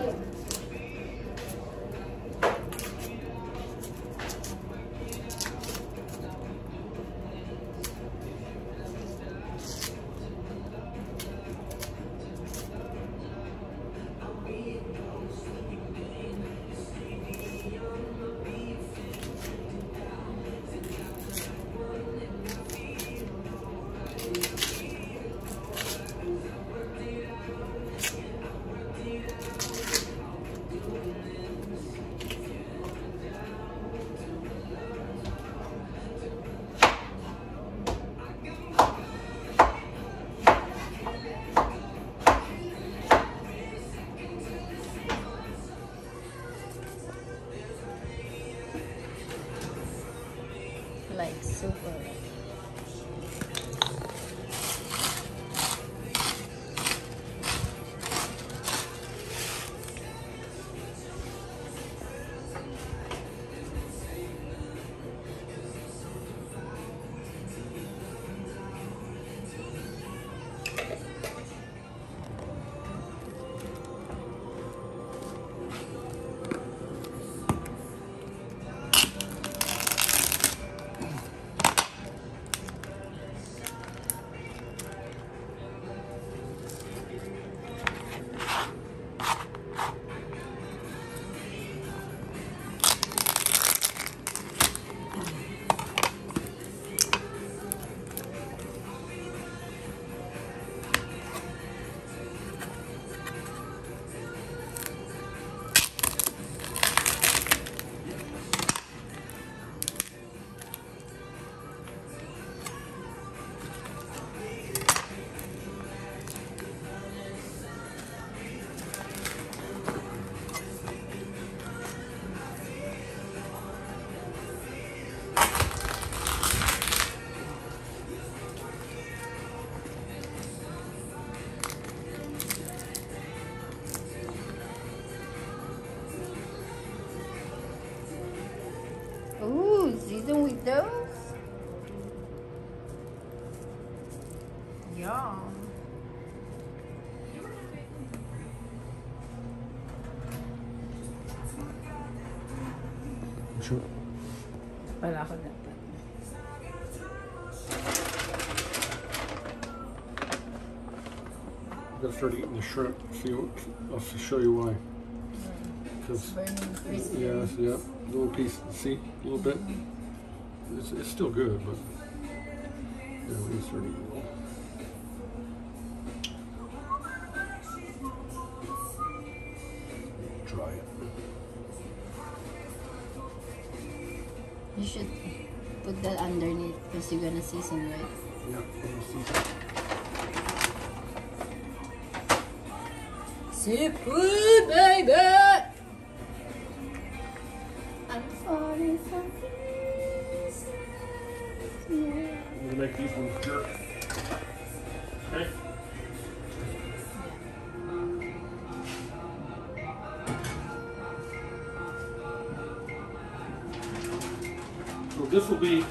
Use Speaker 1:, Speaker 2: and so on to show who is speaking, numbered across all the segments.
Speaker 1: you.
Speaker 2: Those? Yum.
Speaker 3: Sure.
Speaker 2: Wala ko dapat.
Speaker 3: Gotta start eating the shrimp. See, I'll show you why. Because
Speaker 2: Burning crispy.
Speaker 3: yes, yep, little piece. See, a little bit. It's, it's still good, but yeah, we can start eating. it. Try it.
Speaker 2: You should put that underneath because you're gonna season, right?
Speaker 3: Yeah, let me see.
Speaker 2: Seafood, baby!
Speaker 3: Jerk. Okay. So this will be.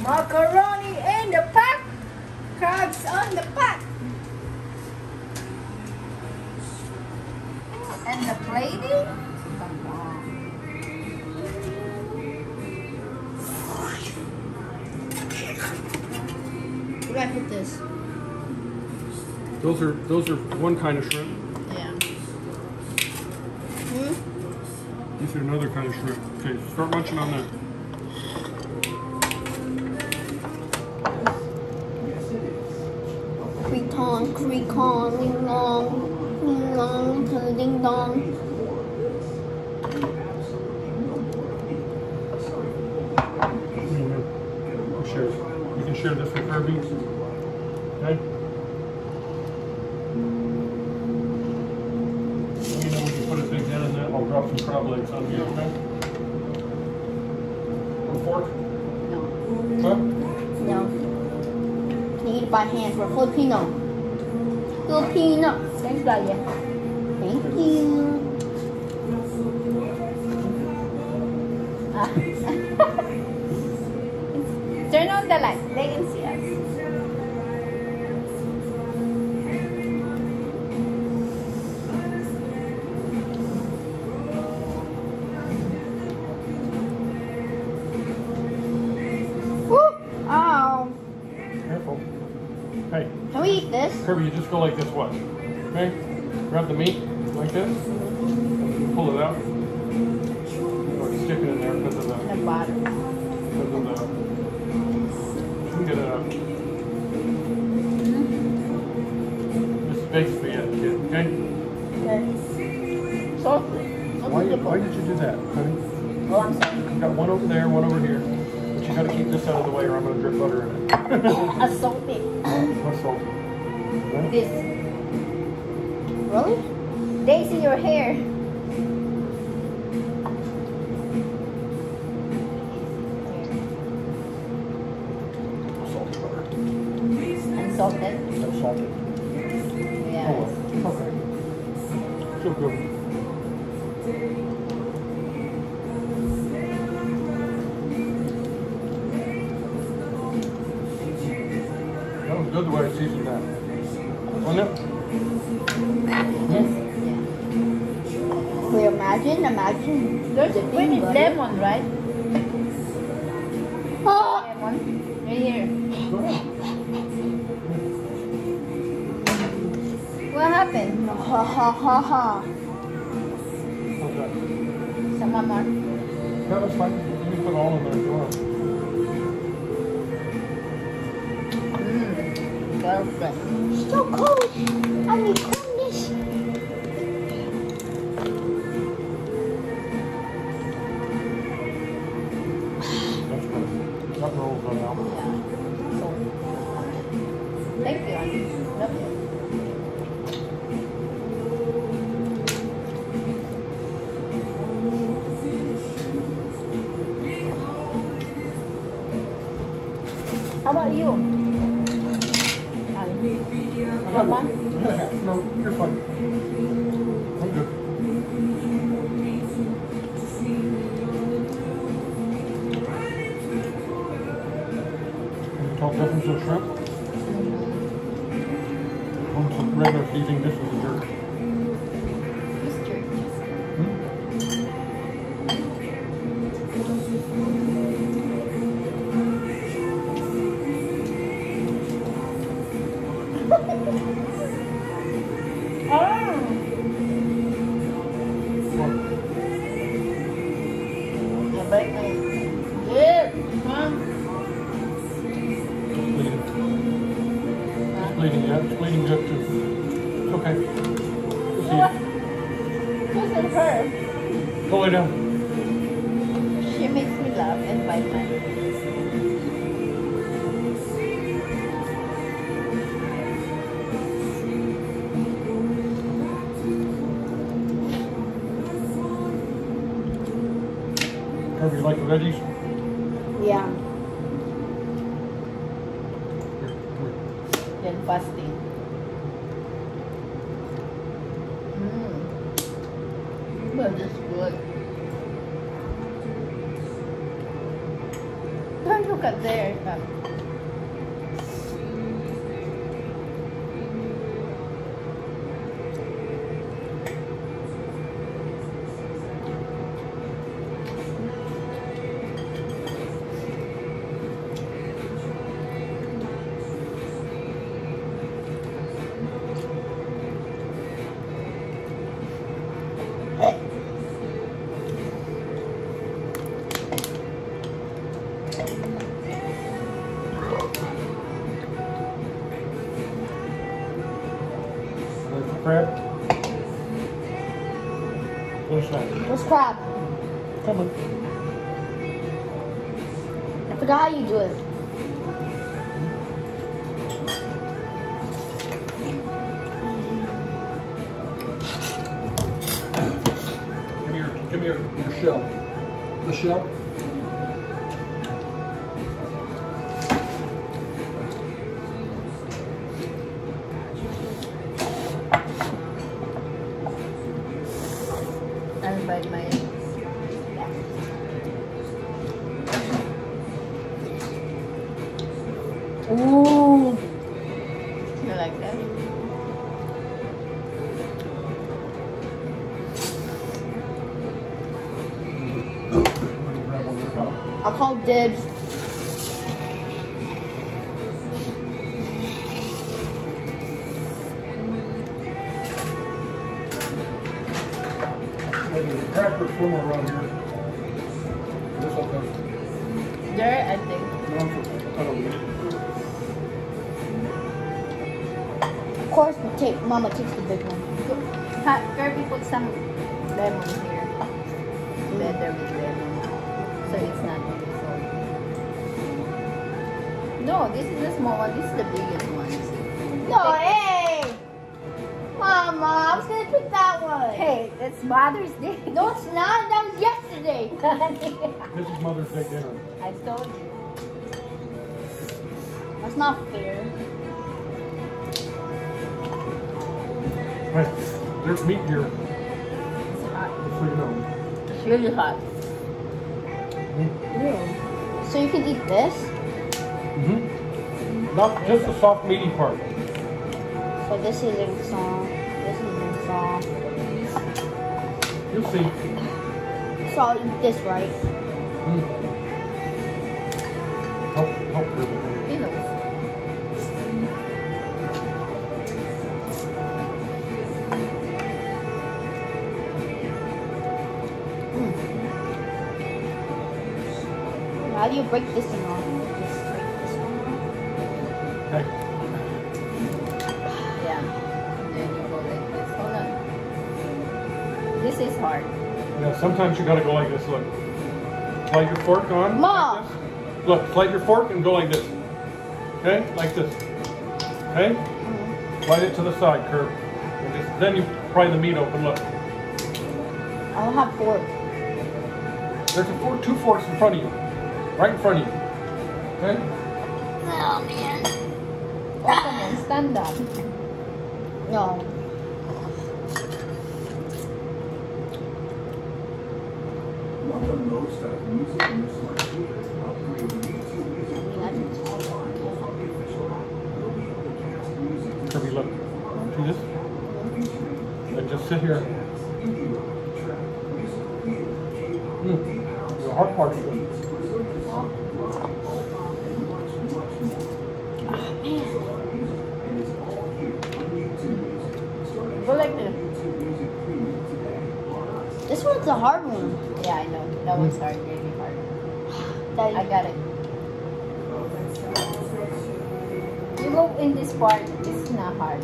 Speaker 2: Macaroni in the pot! Crabs on the pot! And the plating? Come on. Where do I put this?
Speaker 3: Those are those are one kind of shrimp.
Speaker 2: Yeah. Hmm?
Speaker 3: These are another kind of shrimp. Okay, start munching on that.
Speaker 2: Creak-on, creak-on, ding-dong, ding-dong, ding-dong.
Speaker 3: I'll share. You can share this with Herbie. Okay. want some crab legs on you, okay? A fork?
Speaker 2: No.
Speaker 3: Huh?
Speaker 1: No. You eat it by hand. We're Filipino. Filipino. Thanks, Dahlia. The light. They can see us. Woo! Ow.
Speaker 3: Careful. Hey,
Speaker 1: Can we eat this?
Speaker 3: Kirby, you just go like this, watch. Okay? Grab the meat, like this. Why, why did you do that, honey?
Speaker 1: Oh, I'm sorry.
Speaker 3: You got one over there, one over here. But you gotta keep this out of the way or I'm gonna drip butter in it.
Speaker 1: A.
Speaker 3: That's salty. Right?
Speaker 1: This. Really? Daisy, your hair.
Speaker 3: Was good the way I seasoned that. Wasn't it?
Speaker 1: We imagine, imagine. There's a
Speaker 2: We need lemon, right?
Speaker 1: Oh,
Speaker 2: Lemon. Right here.
Speaker 1: what happened? Ha ha ha ha.
Speaker 3: How's that?
Speaker 2: Some more.
Speaker 3: Yeah, that's fine. You can put all in there if you want.
Speaker 2: Perfect.
Speaker 1: So cold. I need
Speaker 3: The difference of shrimp? A regular seasoning, this is a jerk. Yeah, it's bleeding good too. It's okay. Eat.
Speaker 1: Listen her.
Speaker 3: Go lay down.
Speaker 2: She makes me laugh and bite my
Speaker 3: Kirby, you like the veggies?
Speaker 2: Look at there.
Speaker 3: Crab? Finish that.
Speaker 1: What's crab?
Speaker 3: Come on.
Speaker 1: I forgot how you do it.
Speaker 3: Come here. come here, your shell. The shell.
Speaker 2: I'll bite my
Speaker 1: Ooh.
Speaker 2: You like that?
Speaker 3: Grab one of your
Speaker 1: I'll call dibs.
Speaker 3: A cracker somewhere around here. This.
Speaker 2: There, I think.
Speaker 3: No, I don't need.
Speaker 1: Of course, we take Mama takes the big one.
Speaker 2: Ha, Kirby put some lemon here. Better with lemon. So it's not really salty. No, this is the small one. This is the biggest one.
Speaker 1: No, hey! Mama, I was gonna pick that one.
Speaker 2: Hey, it's Mother's Day.
Speaker 1: No, it's not. That was yesterday.
Speaker 3: This is Mother's Day dinner.
Speaker 2: I told you.
Speaker 1: That's not fair.
Speaker 3: Hey, there's meat here,
Speaker 2: It's hot.
Speaker 3: just so you know.
Speaker 2: It's really hot.
Speaker 1: So you can eat this.
Speaker 3: Mm-hmm. Not just the soft meaty part.
Speaker 1: So this soft. This
Speaker 3: You'll see.
Speaker 1: So I'll eat this, right?
Speaker 3: Mm. Help, help.
Speaker 1: How do you break this thing off? Break this one off.
Speaker 3: Okay.
Speaker 2: This is hard.
Speaker 3: Yeah, sometimes you gotta go like this, look. Slide your fork on.
Speaker 1: Mom.
Speaker 3: Like. Look, slide your fork and go like this. Okay? Like this. Okay? Slide it to the side, curve. And just, then you pry the meat open, look.
Speaker 1: I don't have fork.
Speaker 3: There's a fork, two forks in front of you. Right in front of you. Okay?
Speaker 1: Oh man.
Speaker 2: Come on, stand up.
Speaker 1: No.
Speaker 4: Want the most out of music in your smart speaker? Upgrade YouTube Music Premium to all the official app. You'll be able to cast music
Speaker 3: Kirby, look. See this? And just sit here. Mm. The hard part is good.
Speaker 2: Go like this.
Speaker 1: This one's a hard one.
Speaker 2: Yeah, I know. That one's hard, really hard. I got it. You go in this part. It's not hard.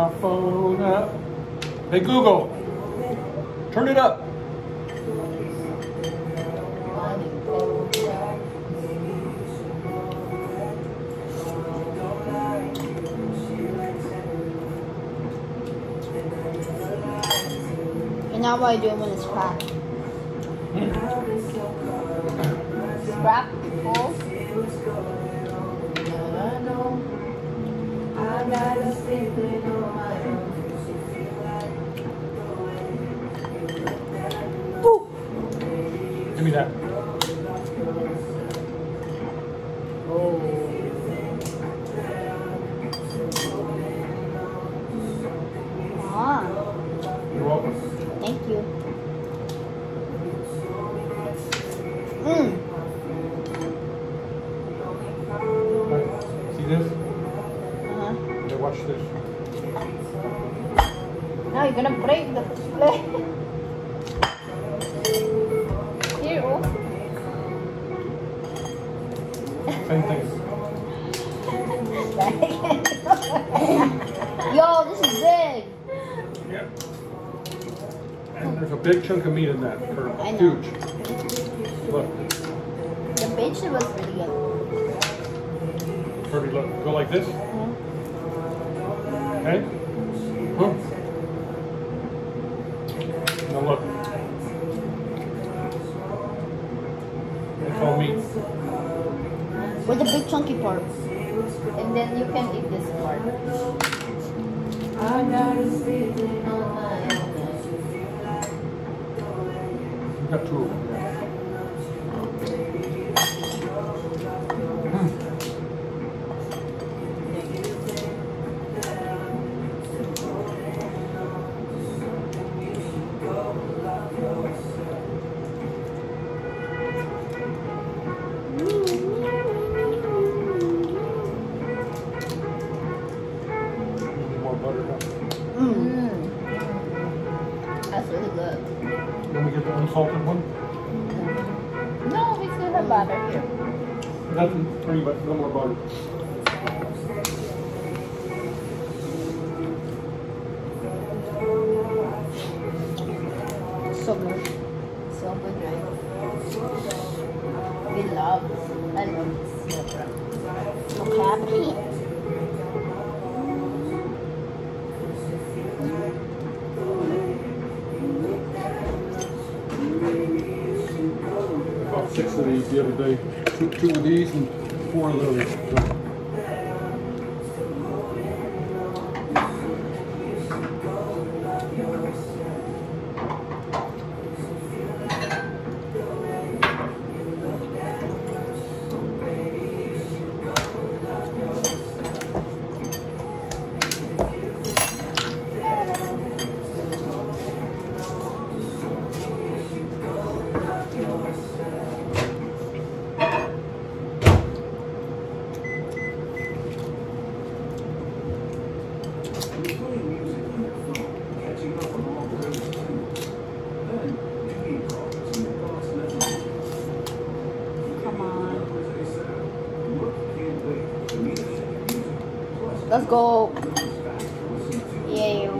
Speaker 3: My phone up. Hey Google, turn it up.
Speaker 1: And now what I do when it's cracked.
Speaker 2: Scrap hmm. full.
Speaker 3: Give me that. And there's a big chunk of meat in that. Huge. Look.
Speaker 1: The bacon was pretty good.
Speaker 3: Kirby, look. Go like this. Mm-hmm. Okay? Huh. Now look. It's all meat.
Speaker 1: With the big chunky part.
Speaker 2: And then you can eat this part.
Speaker 3: Uh-huh. True. the other day. Two of these and four of those. So.
Speaker 1: Yeah.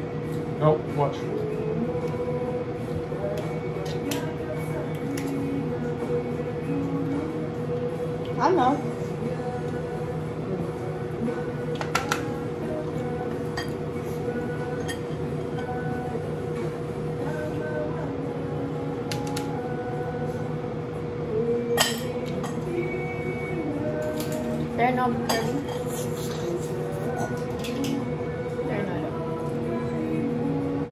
Speaker 1: know